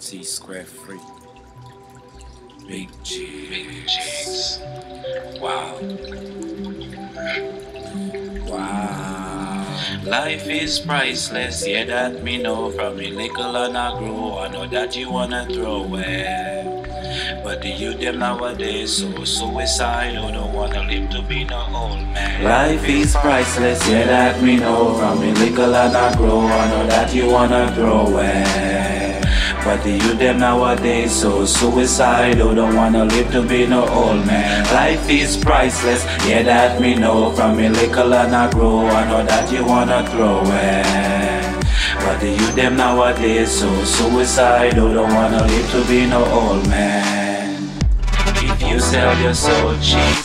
T square free. Big G. Big Jigz. Wow. Wow. Life is priceless, yeah, that me know. From a little and I grow, I know that you wanna throw away. But the youth them nowadays so suicidal, don't wanna live to be no old man. Life is priceless, yeah, that me know. From a little and I grow, I know that you wanna throw away. But the youth them nowadays so suicidal, don't wanna live to be no old man. Life is priceless, yeah, that me know. From a little and I grow, I know that you wanna throw away. But the youth them nowadays so suicidal, don't wanna live to be no old man. If you sell your soul cheap,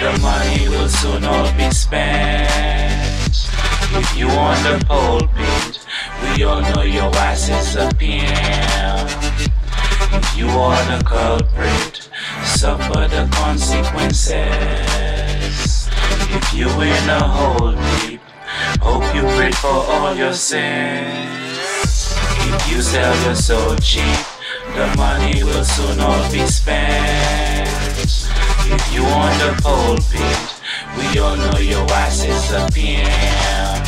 the money will soon all be spent. If you on the pulpit, we all know your ass is a pimp. The culprit, suffer the consequences. If you in a hole deep, hope you pray for all your sins. If you sell your soul cheap, the money will soon all be spent. If you on the pulpit, we all know your ass is a pimp.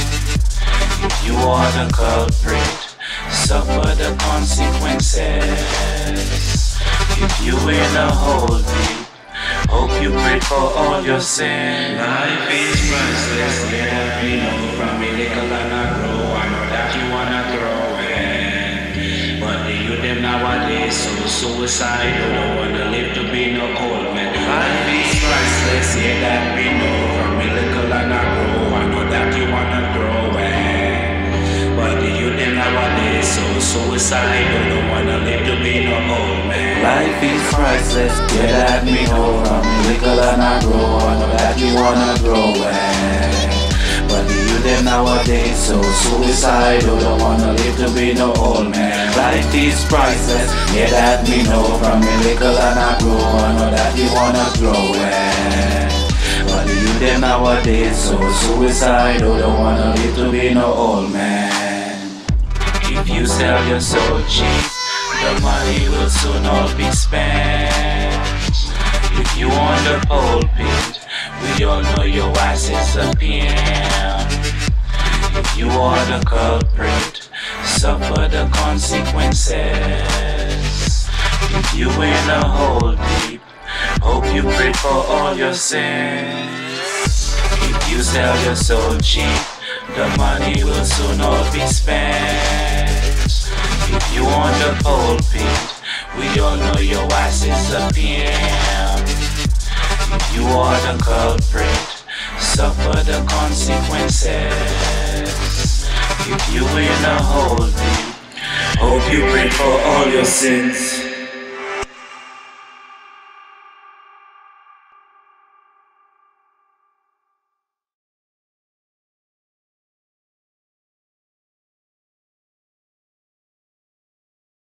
If you are the culprit, suffer the consequences. If you in a hole deep, hope you pray for all your sins. Life is priceless, yeah, we know from a little and I grow. I know that you wanna throw it. But the youth them nowadays so suicidal, don't wanna live to be no old man. Life is priceless, yeah, that we know from a little and grow. I know that you wanna grow it. But the youth them nowadays so suicidal, don't wanna live to be no old. Life is priceless, get at me know from little and I grow. I know that you wanna grow it. But youth them nowadays so suicidal, don't wanna live to be no old man. Life is priceless, get at me know from little and I grow. I know that you wanna grow it. But youth them nowadays so suicidal, don't wanna live to be no old man. If you sell your soul cheap, the money will soon all be spent. If you on the pulpit, we all know your ass is a pimp. If you are the culprit, suffer the consequences. If you in a hole deep, hope you pray for all your sins. If you sell your soul cheap, the money will soon all be spent. On the pulpit, we all know your ass is a. If you are the culprit, suffer the consequences. If you in a hole hope you pray for all your sins.